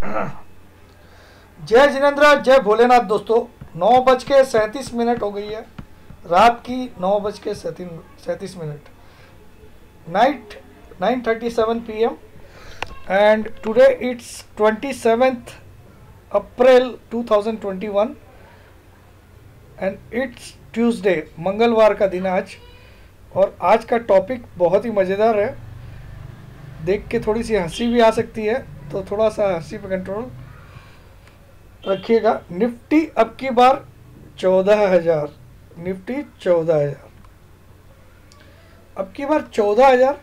जय जिनेन्द्र, जय भोलेनाथ दोस्तों। नौ बज के सैंतीस मिनट हो गई है। रात की नौ बज के सैंतीस minute. Night nine thirty seven P M and today it's twenty seventh April two thousand twenty one and it's Tuesday मंगलवार का दिन आज। और आज का टॉपिक बहुत ही मज़ेदार है। देख के थोड़ी सी हँसी भी आ सकती है। तो थोड़ा सा हँसी पे कंट्रोल रखिएगा। निफ्टी अब की बार चौदह हज़ार। निफ्टी चौदह हज़ार। अब की बार चौदह हज़ार।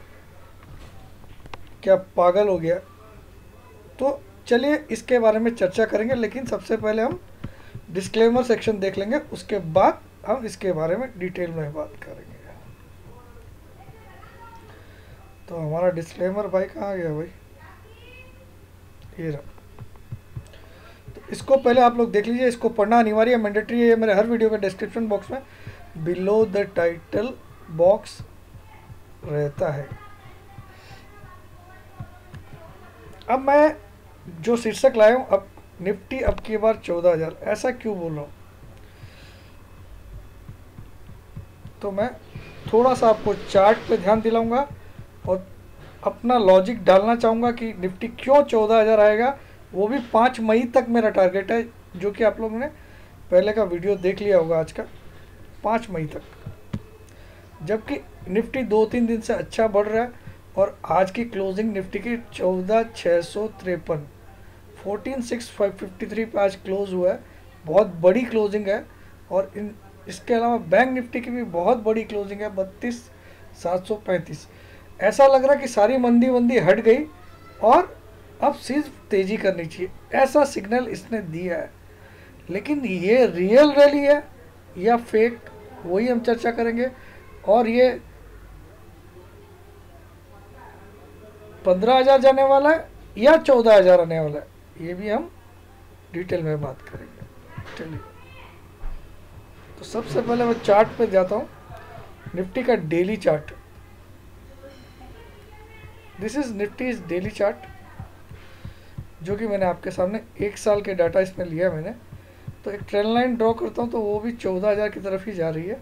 क्या पागल हो गया। तो चलिए इसके बारे में चर्चा करेंगे, लेकिन सबसे पहले हम डिस्क्लेमर सेक्शन देख लेंगे। उसके बाद हम इसके बारे में डिटेल में बात करेंगे। तो हमारा डिस्क्लेमर भाई कहाँ गया भाई? ये रहा तो इसको पहले आप लोग देख लीजिए, इसको पढ़ना अनिवार्य है मैंडेटरी है मेरे हर वीडियो के डिस्क्रिप्शन बॉक्स में। बिलो द टाइटल बॉक्स रहता है। अब मैं जो शीर्षक लाया हूँ, अब निफ्टी अब की बार चौदह हज़ार। ऐसा क्यों बोल रहा हूँ? तो मैं थोड़ा सा आपको चार्ट पे ध्यान दिलाऊँगा और अपना लॉजिक डालना चाहूँगा कि निफ्टी क्यों चौदह हज़ार आएगा, वो भी पाँच मई तक मेरा टारगेट है, जो कि आप लोगों ने पहले का वीडियो देख लिया होगा आज का, पाँच मई तक। जबकि निफ्टी दो तीन दिन से अच्छा बढ़ रहा है और आज की क्लोजिंग निफ्टी की चौदह छः सौ तिरपन। Fourteen six five fifty three पे आज क्लोज हुआ है, बहुत बड़ी क्लोजिंग है और इन, इसके अलावा बैंक निफ्टी की भी बहुत बड़ी क्लोजिंग है, बत्तीस सात सौ पैंतीस। ऐसा लग रहा कि सारी मंदी वंदी हट गई और अब सिर्फ़ तेज़ी करनी चाहिए। ऐसा सिग्नल इसने दिया है। लेकिन ये रियल रैली है या फेक, वही हम चर्चा करेंगे। और ये पंद्रह हज़ार जाने वाला है या चौदह हज़ार आने वाला है, ये भी हम डिटेल में बात करेंगे। चलिए। तो सबसे पहले मैं चार्ट पे जाता हूँ। निफ्टी का daily chart. This is Nifty is daily chart जो कि मैंने आपके सामने एक साल के डाटा इसमें लिया मैंने। तो एक ट्रेन लाइन ड्रॉ करता हूँ तो वो भी चौदह हज़ार की तरफ़ ही जा रही है।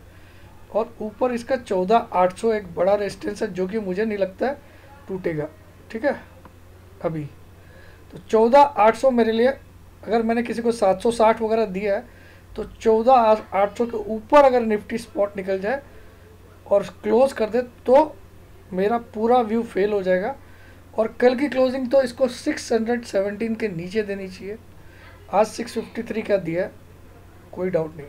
और ऊपर इसका चौदह आठ सौ एक बड़ा रेजिस्टेंस है, जो कि मुझे नहीं लगता है टूटेगा, ठीक है? अभी। तो चौदह आठ सौ मेरे लिए, अगर मैंने किसी को सात सौ साठ वगैरह दिया है तो चौदह आठ सौ के ऊपर अगर निफ्टी स्पॉट निकल जाए और क्लोज कर दे तो मेरा पूरा व्यू फेल हो जाएगा। और कल की क्लोजिंग तो इसको 617 के नीचे देनी चाहिए। आज 653 का दिया कोई डाउट नहीं।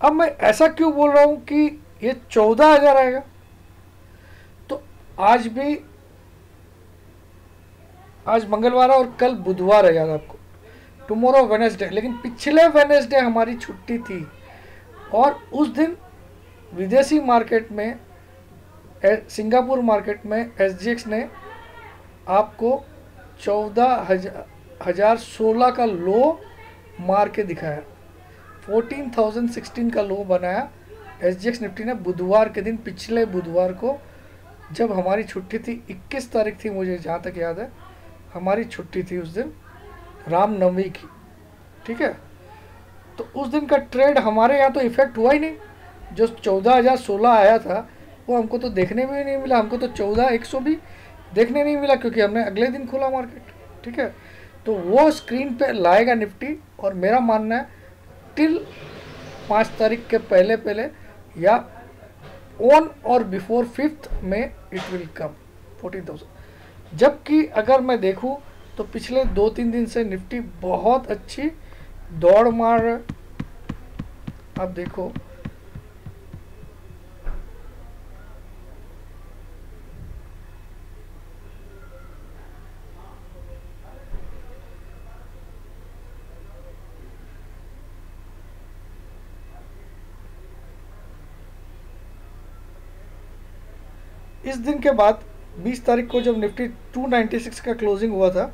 अब मैं ऐसा क्यों बोल रहा हूँ कि ये चौदह हज़ार आएगा? तो आज भी, आज मंगलवार और कल बुधवार है याद आपको। टुमारो वेनेसडे लेकिन पिछले वेनेसडे हमारी छुट्टी थी। और उस दिन विदेशी मार्केट में सिंगापुर मार्केट में SGX ने आपको चौदह हज़ार हज़ार सोलह का लो मार के दिखाया। फोर्टीन थाउज़ेंड सिक्सटीन का लो बनाया। एक्स निफ्टी ने बुधवार के दिन, पिछले बुधवार को, जब हमारी छुट्टी थी 21 तारीख थी, मुझे जहाँ तक याद है, हमारी छुट्टी थी उस दिन रामनवमी की, ठीक है? तो उस दिन का ट्रेड हमारे यहाँ तो इफ़ेक्ट हुआ ही नहीं। जो चौदह हज़ार सोलह आया था वो हमको तो देखने में नहीं मिला, हमको तो चौदह एक भी देखने नहीं मिला क्योंकि हमने अगले दिन खोला मार्केट ठीक है? तो वो स्क्रीन पे लाएगा निफ्टी और मेरा मानना है टिल पाँच तारीख के पहले पहले या ऑन और बिफोर फिफ्थ में it will come fourteen thousand जबकि अगर मैं देखूँ तो पिछले दो तीन दिन से निफ्टी बहुत अच्छी दौड़ मार आप देखो। इस दिन के बाद 20 तारीख को जब निफ्टी 296 का क्लोजिंग हुआ था,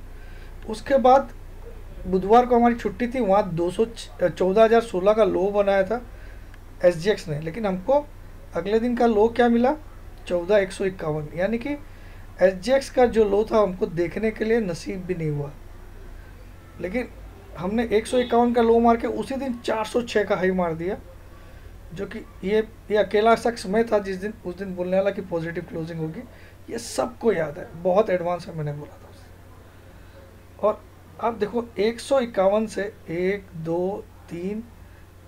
उसके बाद बुधवार को हमारी छुट्टी थी, वहाँ दो सौ का लो बनाया था एस ने। लेकिन हमको अगले दिन का लो क्या मिला? चौदह एक सौ इक्यावन। यानी कि एस का जो लो था, हमको देखने के लिए नसीब भी नहीं हुआ। लेकिन हमने एक सौ इक्यावन का लो मार के उसी दिन चार सौ छः का हाई मार दिया। जो कि ये ये अकेला शख्स मैं था जिस दिन, उस दिन बोलने वाला कि पॉजिटिव क्लोजिंग होगी, ये सबको याद है। बहुत एडवांस में मैंने बोला था उसे। और आप देखो, एक सौ इक्यावन से एक, दो, तीन,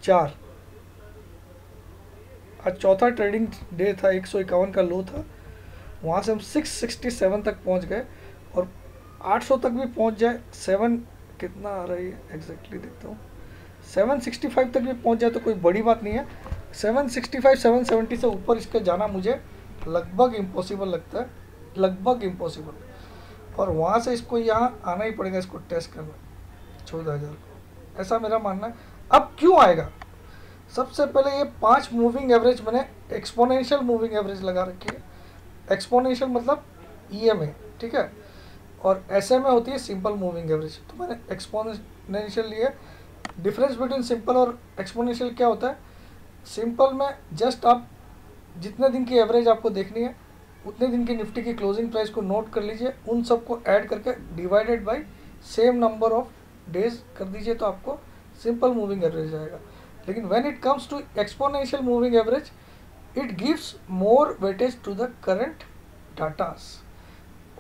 चार। आज चौथा ट्रेडिंग डे था, एक सौ इक्यावन का लो था। वहाँ से हम सिक्स सिक्सटी सेवन तक पहुँच गए और आठ सौ तक भी पहुँच जाए। सेवन कितना आ रही है एग्जैक्टली देखता हूँ। सेवन सिक्सटी फाइव तक भी पहुँच जाए तो कोई बड़ी बात नहीं है। Seven sixty five, seven seventy से ऊपर इसके जाना मुझे लगभग इम्पॉसिबल लगता है। लगभग इम्पॉसिबल और वहाँ से इसको यहाँ आना ही पड़ेगा, इसको टेस्ट करना। चौदह हज़ार को। ऐसा मेरा मानना है। अब क्यों आएगा? सबसे पहले ये पाँच मूविंग एवरेज मैंने एक्सपोनेंशियल मूविंग एवरेज लगा रखी है। एक्सपोनेंशियल मतलब ई e ठीक है? और एसएमए होती है सिंपल मूविंग एवरेज तो मैंने एक्सपोनेंशियल लिए डिफरेंस बिटवीन सिंपल और एक्सपोनेंशियल क्या होता है? सिंपल में जस्ट आप जितने दिन की एवरेज आपको देखनी है, उतने दिन की निफ्टी की क्लोजिंग प्राइस को नोट कर लीजिए, उन सबको ऐड करके divided by same number of days कर दीजिए तो आपको सिंपल मूविंग एवरेज आएगा। लेकिन when it comes to exponential moving average it gives more weightage to the current datas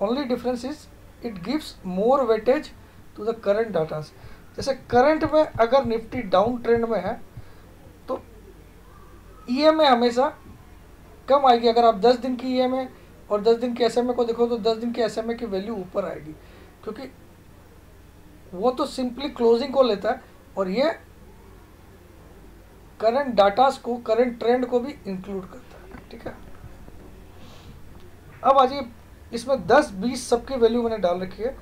only difference is it gives more weightage to the current datas जैसे current में अगर Nifty down trend में है तो ई e हमेशा कम आएगी। अगर आप 10 दिन की ई e और 10 दिन के एसएमए को देखो तो 10 दिन की एस की वैल्यू ऊपर आएगी। क्योंकि वो तो सिंपली क्लोजिंग को लेता है और ये करंट डाटास को करंट ट्रेंड को भी इंक्लूड करता है, ठीक है? अब आज इसमें 10 20 सबकी वैल्यू मैंने डाल रखी है।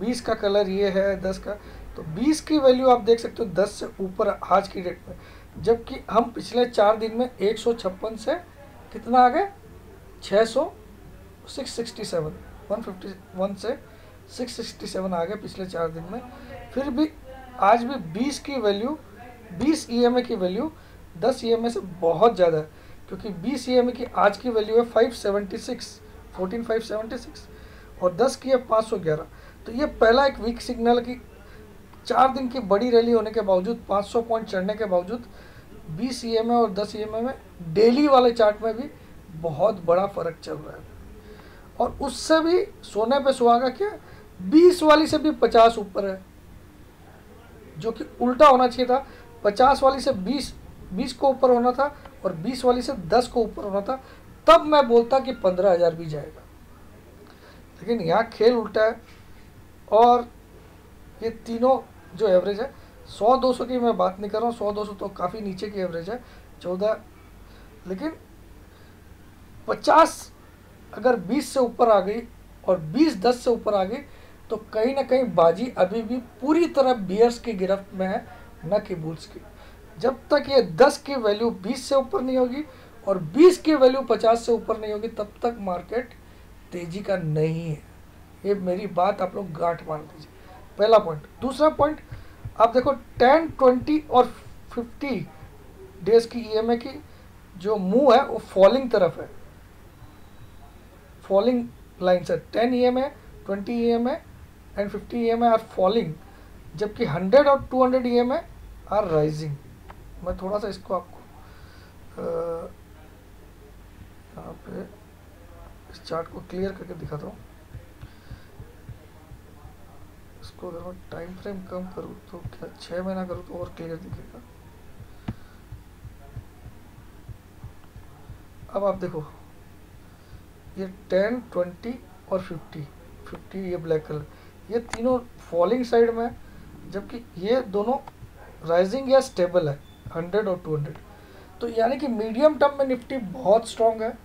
20 का कलर ये है 10 का। तो 20 की वैल्यू आप देख सकते हो 10 से ऊपर आज की डेट में। जबकि हम पिछले चार दिन में एक सौ छप्पन से कितना आ गए? छः सौ six sixty seven one fifty one से सिक्स सिक्सटी सेवन आ गए पिछले चार दिन में। फिर भी आज भी बीस की वैल्यू बीस ई की वैल्यू दस ई से बहुत ज़्यादा है। क्योंकि बीस ई की आज की वैल्यू है five seventy six fourteen five seventy six और दस की है पाँच सौ ग्यारह। तो ये पहला एक वीक सिग्नल की चार दिन की बड़ी रैली होने के बावजूद, पाँच सौ पॉइंट चढ़ने के बावजूद, बीस ई और दस ई में डेली वाले चार्ट में भी बहुत बड़ा फ़र्क चल रहा है। और उससे भी सोने पे सुहागा क्या, बीस वाली से भी पचास ऊपर है। जो कि उल्टा होना चाहिए था, पचास वाली से बीस बीस को ऊपर होना था और बीस वाली से दस को ऊपर होना था, तब मैं बोलता कि पंद्रह हज़ार भी जाएगा। लेकिन यहाँ खेल उल्टा है और ये तीनों जो एवरेज है, सौ दो सौ की मैं बात नहीं कर रहा हूँ, सौ दो सौ तो काफ़ी नीचे की एवरेज है, चौदह, लेकिन पचास अगर बीस से ऊपर आ गई और बीस दस से ऊपर आ गई तो कहीं ना कहीं बाजी अभी भी पूरी तरह बियर्स की गिरफ्त में है, न कि बुल्स की। जब तक ये दस की वैल्यू बीस से ऊपर नहीं होगी और बीस की वैल्यू पचास से ऊपर नहीं होगी, तब तक मार्केट तेज़ी का नहीं है। ये मेरी बात आप लोग गांठ मान लीजिए पहला पॉइंट दूसरा पॉइंट आप देखो टेन ट्वेंटी और फिफ्टी डेज़ की ई की जो मूव है, वो फॉलिंग तरफ़ है. फॉलिंग लाइन है. Ten E M A twenty E M है and fifty E M R falling जबकि हंड्रेड और two hundred E M R rising मैं थोड़ा सा इसको आपको यहाँ पे इस चार्ट को क्लियर करके दिखाता हूँ. इसको अगर मैं टाइम फ्रेम कम करूँ तो क्या छः महीना करूँ तो और क्लियर दिखेगा? अब आप देखो, ये टेन ट्वेंटी और फिफ्टी फिफ्टी ये ब्लैक कलर ये तीनों फॉलिंग साइड में जबकि ये दोनों राइजिंग या स्टेबल है हंड्रेड और टू हंड्रेड तो यानी कि मीडियम टर्म में निफ्टी बहुत स्ट्रॉन्ग है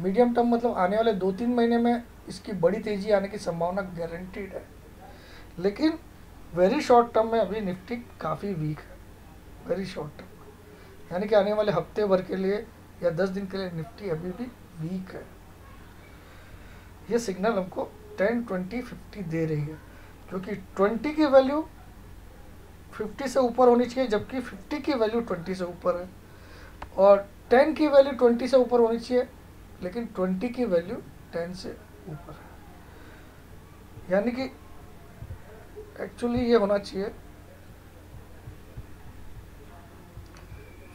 मीडियम टर्म मतलब आने वाले दो तीन महीने में इसकी बड़ी तेज़ी आने की संभावना गारंटीड है। लेकिन वेरी शॉर्ट टर्म में अभी निफ्टी काफ़ी वीक है वेरी शॉर्ट टर्म यानी कि आने वाले हफ़्ते भर के लिए या दस दिन के लिए निफ्टी अभी भी वीक है। ये सिग्नल हमको टेन ट्वेंटी फिफ्टी दे रही है क्योंकि ट्वेंटी की वैल्यू फिफ्टी से ऊपर होनी चाहिए, जबकि फिफ्टी की वैल्यू ट्वेंटी से ऊपर है। और टेन की वैल्यू ट्वेंटी से ऊपर होनी चाहिए, लेकिन ट्वेंटी की वैल्यू टेन से ऊपर है। यानी कि एक्चुअली ये होना चाहिए।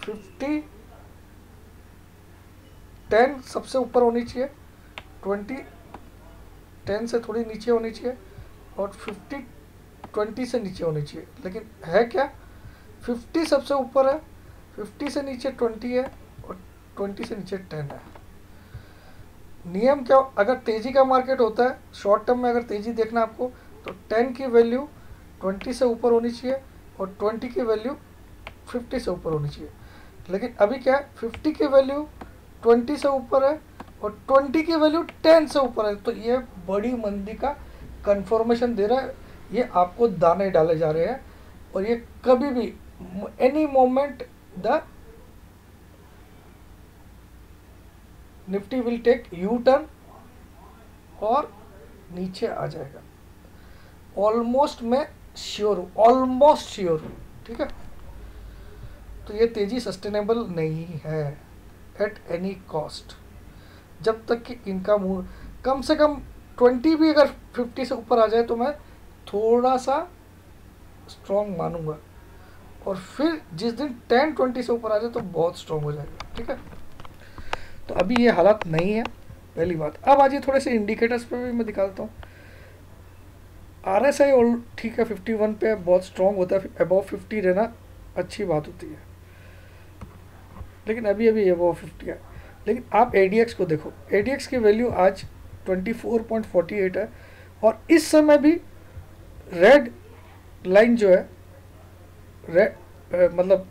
फिफ्टी टेन सबसे ऊपर होनी चाहिए। ट्वेंटी टेन से थोड़ी नीचे होनी चाहिए और फिफ्टी ट्वेंटी से नीचे होनी चाहिए। लेकिन है क्या? फिफ्टी सबसे ऊपर है फिफ्टी से नीचे ट्वेंटी है और ट्वेंटी से नीचे टेन है। नियम क्या अगर तेज़ी का मार्केट होता है शॉर्ट टर्म में अगर तेज़ी देखना आपको तो टेन की वैल्यू ट्वेंटी से ऊपर होनी चाहिए और ट्वेंटी की वैल्यू फिफ्टी से ऊपर होनी चाहिए। लेकिन अभी क्या है? फिफ्टी की वैल्यू ट्वेंटी से ऊपर है और ट्वेंटी की वैल्यू टेन से ऊपर है। तो ये बड़ी मंदी का कन्फर्मेशन दे रहा है। ये आपको दाने डाले जा रहे हैं और ये कभी भी any moment the Nifty will take U turn और नीचे आ जाएगा। ऑलमोस्ट मैं श्योर हूँ ऑलमोस्ट श्योर हूँ, ठीक है? तो ये तेज़ी सस्टेनेबल नहीं है एट एनी कॉस्ट जब तक कि इनका कम से कम ट्वेंटी भी अगर फिफ्टी से ऊपर आ जाए तो मैं थोड़ा सा स्ट्रॉन्ग मानूँगा। और फिर जिस दिन टेन ट्वेंटी से ऊपर आ जाए तो बहुत स्ट्रॉन्ग हो जाएगा, ठीक है? तो अभी ये हालात नहीं है, पहली बात। अब आज ये थोड़े से इंडिकेटर्स पे भी मैं दिखाता हूँ। आर एस आई ठीक है फिफ्टी वन पे बहुत स्ट्रॉन्ग होता है अबव फिफ्टी रहना अच्छी बात होती है। लेकिन अभी अभी अबव फिफ्टी है। लेकिन आप ए डी एक्स को देखो। ए डी एक्स की वैल्यू आज twenty four point forty eight है और इस समय भी रेड लाइन जो है रेड मतलब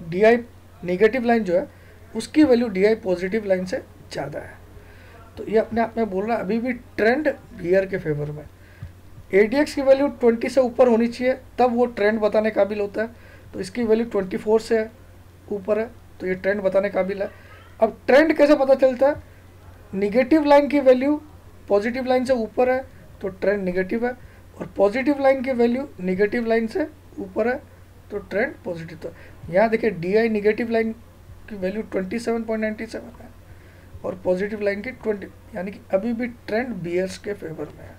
डी आई निगेटिव लाइन जो है, उसकी value D I positive line से ज़्यादा है। तो ये अपने आप में बोल रहा है, अभी भी ट्रेंड बियर के फेवर में। ADX की वैल्यू 20 से ऊपर होनी चाहिए, तब वो ट्रेंड बताने काबिल होता है। तो इसकी वैल्यू 24 से ऊपर है तो ये ट्रेंड बताने काबिल है। अब ट्रेंड कैसे पता चलता है? निगेटिव लाइन की वैल्यू पॉजिटिव लाइन से ऊपर है तो ट्रेंड निगेटिव है। और पॉजिटिव लाइन की वैल्यू निगेटिव लाइन से ऊपर है तो ट्रेंड पॉजिटिव तो यहाँ देखिए डी आई निगेटिव लाइन की वैल्यू 27.97 है, और पॉजिटिव लाइन की 20 यानी कि अभी भी ट्रेंड बियर्स के फेवर में है।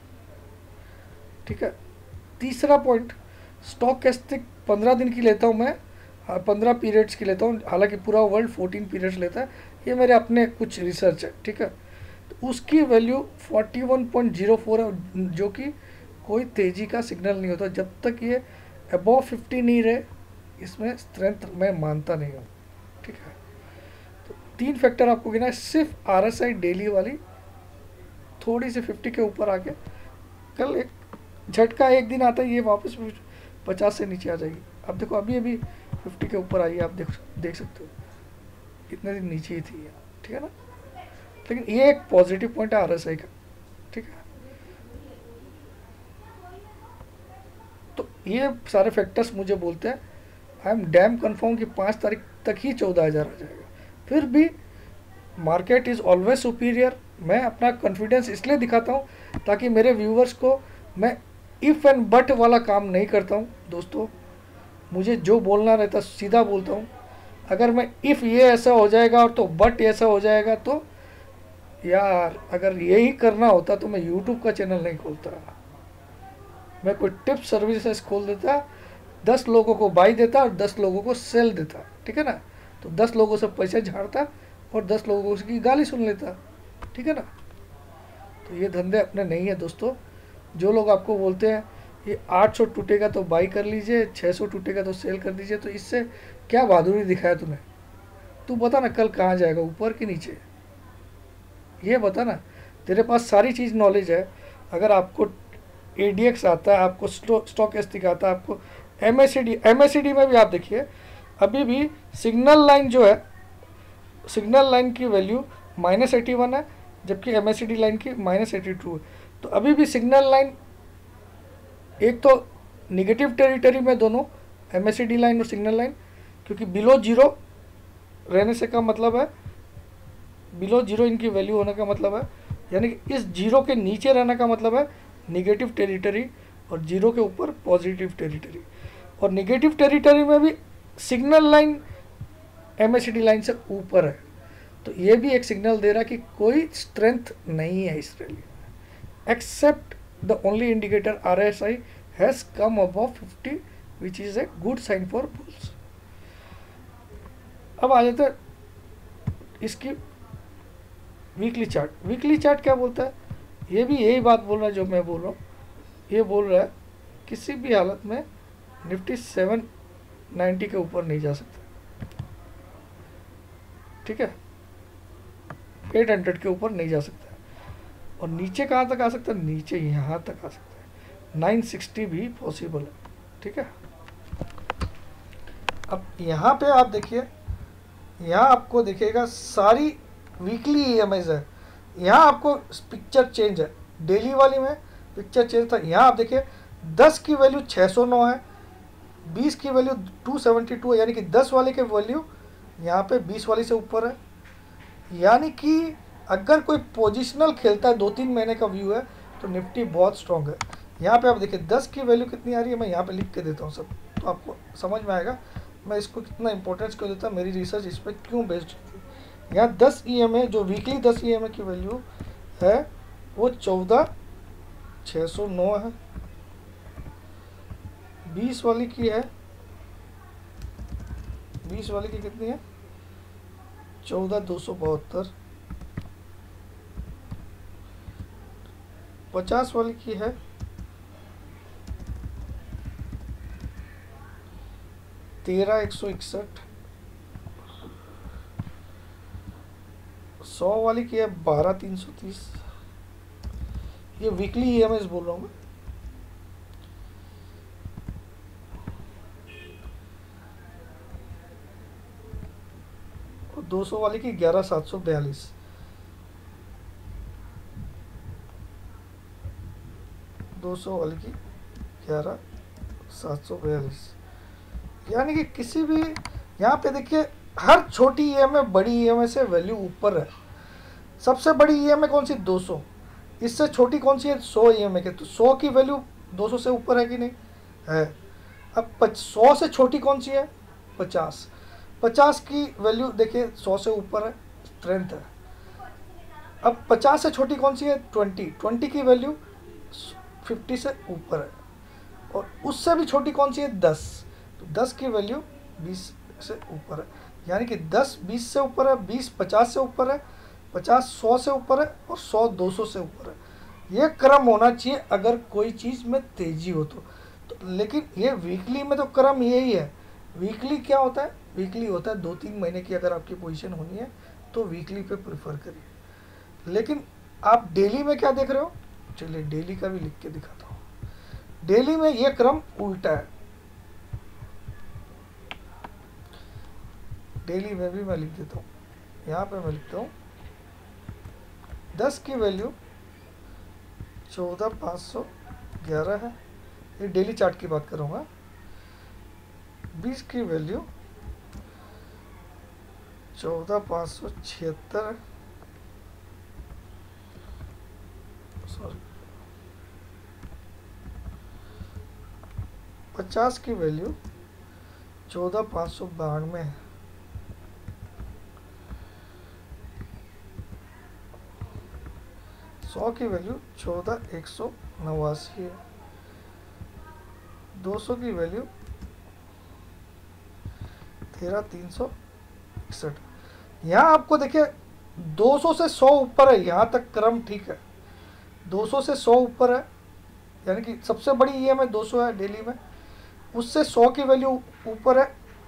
ठीक है? तीसरा पॉइंट स्टॉक कैस्टिक पंद्रह दिन की लेता हूँ मैं हाँ पंद्रह पीरियड्स की लेता हूँ, हालाँकि पूरा वर्ल्ड फोर्टीन पीरियड्स लेता है। ये मेरे अपने कुछ रिसर्च है, ठीक है? तो उसकी value forty one point zero four है, जो कि कोई तेज़ी का सिग्नल नहीं होता। जब तक ये अबव फिफ्टी नहीं रहे, इसमें स्ट्रेंथ मैं मानता नहीं हूँ, ठीक है? तो तीन फैक्टर आपको गिना है, सिर्फ़ आर एस आई डेली वाली, थोड़ी सी फिफ्टी के ऊपर आके, कल एक झटका एक दिन आता है, ये वापस पचास से नीचे आ जाएगी। अब देखो, अभी अभी फिफ्टी के ऊपर आई है, आप देख देख सकते हो। इतने दिन नीचे ही थी ठीक है ना? लेकिन ये एक पॉजिटिव पॉइंट है आर एस आई का, ठीक है? तो ये सारे फैक्टर्स मुझे बोलते हैं आई एम डैम कन्फर्म कि पाँच तारीख तक ही चौदह हज़ार आ जाएगा। फिर भी मार्केट इज़ ऑलवेज सुपीरियर मैं अपना कॉन्फिडेंस इसलिए दिखाता हूँ ताकि मेरे व्यूवर्स को मैं इफ़ एंड बट वाला काम नहीं करता हूँ, दोस्तों, मुझे जो बोलना रहता सीधा बोलता हूँ। अगर मैं इफ़ ये ऐसा हो जाएगा और तो बट ऐसा हो जाएगा तो यार, अगर यही करना होता तो मैं यूट्यूब का चैनल नहीं खोलता। मैं कोई टिप सर्विसेज़ खोल देता, दस लोगों को बाई देता और दस लोगों को सेल देता, ठीक है ना? तो दस लोगों से पैसे झाड़ता और दस लोगों की गाली सुन लेता, ठीक है ना? तो ये धंधे अपने नहीं है, दोस्तों। जो लोग आपको बोलते हैं, ये आठ सौ टूटेगा तो बाई कर लीजिए छः सौ टूटेगा तो सेल कर दीजिए तो इससे क्या बहादुरी दिखाया तुम्हें? तू बता ना कल कहाँ जाएगा, ऊपर कि नीचे? ये बता ना, तेरे पास सारी चीज़ नॉलेज है। अगर आपको एडीएक्स आता है, आपको स्टॉक एस्टिक आता है, आपको एम एस में भी आप देखिए, अभी भी सिग्नल लाइन जो है सिग्नल लाइन की वैल्यू माइनस एटी वन है, जबकि एम लाइन की माइनस एटी टू है। तो अभी भी सिग्नल लाइन एक तो निगेटिव टेरिटरी में दोनों एम लाइन और सिग्नल लाइन क्योंकि बिलो ज़ीरो रहने से का मतलब है? बिलो ज़ीरो इनकी वैल्यू होने का मतलब है, यानी कि इस ज़ीरो के नीचे रहने का मतलब है निगेटिव टेरिटरी और ज़ीरो के ऊपर पॉजिटिव टेरिटरी और निगेटिव टेरिटरी में भी सिग्नल लाइन एम लाइन से ऊपर है। तो ये भी एक सिग्नल दे रहा है कि कोई स्ट्रेंथ नहीं है इस rally except the only indicator RSI has come above fifty which is a good sign for bulls अब आ जाते इसकी वीकली चार्ट वीकली चार्ट क्या बोलता है? ये भी यही बात बोल रहा है जो मैं बोल रहा हूँ। ये बोल रहा है किसी भी हालत में निफ्टी सेवन नाइन्टी के ऊपर नहीं जा सकता। ठीक है? एट हंड्रेड के ऊपर नहीं जा सकता। और नीचे कहाँ तक आ सकता है? नीचे, यहाँ तक आ सकता है। नाइन सिक्सटी भी पॉसिबल है, ठीक है? अब यहाँ पे आप देखिए, यहाँ आपको देखिएगा सारी वीकली ई एम है। यहाँ आपको पिक्चर चेंज है डेली वाली में पिक्चर चेंज था। यहाँ आप देखिए, दस की वैल्यू छः सौ नौ है, बीस की वैल्यू टू सेवेंटी टू है, यानी कि दस वाले के वैल्यू यहाँ पे बीस वाली से ऊपर है। यानी कि अगर कोई पोजिशनल खेलता है दो तीन महीने का व्यू है तो निफ्टी बहुत स्ट्रॉन्ग है। यहाँ पे आप देखिए, दस की वैल्यू कितनी आ रही है, मैं यहाँ पे लिख के देता हूँ सब। तो आपको समझ में आएगा, मैं इसको कितना इंपॉर्टेंस क्यों देता मेरी रिसर्च इस पर क्यों बेस्ड थी यहाँ दस ई एम ए जो वीकली दस ई एम ए की वैल्यू है, वो चौदह छः सौ नौ है। बीस वाली की है, बीस वाली की कितनी है? चौदह दो सौ बहत्तर। पचास वाली की है। तेरह, एक सौ इकसठ। सौ वाली की है, बारह, तीन सौ तीस। ये वीकली ई एम एस बोल रहा हूँ मैं। दो सौ वाली की ग्यारह, सात सौ बयालीस। दो सौ वाली की ग्यारह, सात सौ बयालीस। यानी कि किसी भी, यहाँ पे देखिए, हर छोटी ई एम बड़ी ई से वैल्यू ऊपर है। सबसे बड़ी ई एम कौन सी? 200 इससे छोटी कौन सी है? 100 ई एम के। तो 100 की वैल्यू 200 से ऊपर है कि नहीं? है। अब सौ से छोटी कौन सी है? 50 50 की वैल्यू देखिए 100 से ऊपर है स्ट्रेंथ है। अब 50 से छोटी कौन सी है? 20 20 की वैल्यू 50 से ऊपर है। और उससे भी छोटी कौन सी है? 10 तो 10 की वैल्यू 20 से ऊपर है। यानी कि दस बीस से ऊपर है बीस पचास से ऊपर है पचास सौ से ऊपर है और सौ दो सौ से ऊपर है। ये क्रम होना चाहिए अगर कोई चीज़ में तेज़ी हो तो, तो लेकिन ये वीकली में तो क्रम यही है। वीकली क्या होता है? वीकली होता है दो तीन महीने की अगर आपकी पोजीशन होनी है तो वीकली पे प्रेफर करिए। लेकिन आप डेली में क्या देख रहे हो? चलिए डेली का भी लिख के दिखाता हूँ। डेली में ये क्रम उल्टा है। डेली में भी मैं लिख देता हूँ। यहाँ पे मैं लिखता हूँ। दस की वैल्यू चौदह पाँच सौ ग्यारह है। ये डेली चार्ट की बात करूँगा। बीस की वैल्यू चौदह पाँच सौ छिहत्तर पचास की वैल्यू चौदह पाँच सौ बानवे है। सौ की वैल्यू चौदह एक सौ नवासी है। दो सौ की वैल्यू तेरह तीन सौ इकसठ। यहाँ आपको देखिए 200 से 100 ऊपर है, यहाँ तक क्रम ठीक है। 200 से 100 ऊपर है। यानी कि सबसे बड़ी ई एम है दो है डेली में। उससे 100 की वैल्यू ऊपर है,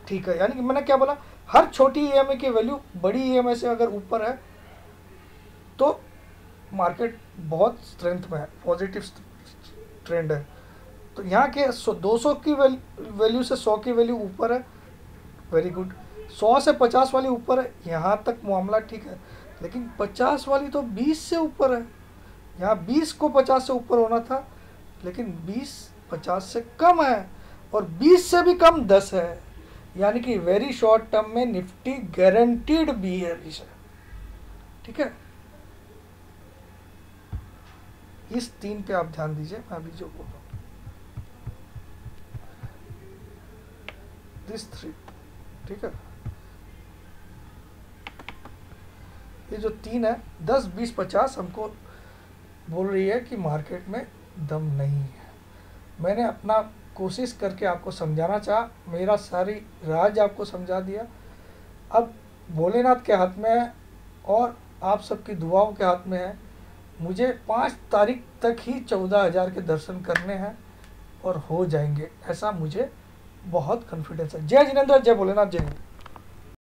ठीक है। यानी कि मैंने क्या बोला, हर छोटी ई एम आई की वैल्यू बड़ी ई एम आई से अगर ऊपर है तो मार्केट बहुत स्ट्रेंथ में है, पॉजिटिव ट्रेंड है। तो यहाँ के दो सौ की वैल्यू से सौ की वैल्यू ऊपर है वेरी गुड सौ से पचास वाली ऊपर है, यहाँ तक मामला ठीक है। लेकिन पचास वाली तो बीस से ऊपर है। यहाँ बीस को पचास से ऊपर होना था, लेकिन बीस पचास से कम है और बीस से भी कम दस है। यानी कि वेरी शॉर्ट टर्म में निफ्टी गारंटीड बी है ठीक है? इस तीन पे आप ध्यान दीजिए, मैं अभी जो बोल रहा दिस थ्री ठीक है? ये जो तीन है, दस, बीस, पचास, हमको बोल रही है कि मार्केट में दम नहीं है। मैंने अपना कोशिश करके आपको समझाना चाहा, मेरा सारी राज आपको समझा दिया। अब भोलेनाथ के हाथ में है और आप सबकी दुआओं के हाथ में है। मुझे पाँच तारीख तक ही चौदह हज़ार के दर्शन करने हैं और हो जाएँगे, ऐसा मुझे बहुत कॉन्फिडेंस है। जय जिनेन्द्र, जय भोलेनाथ, जय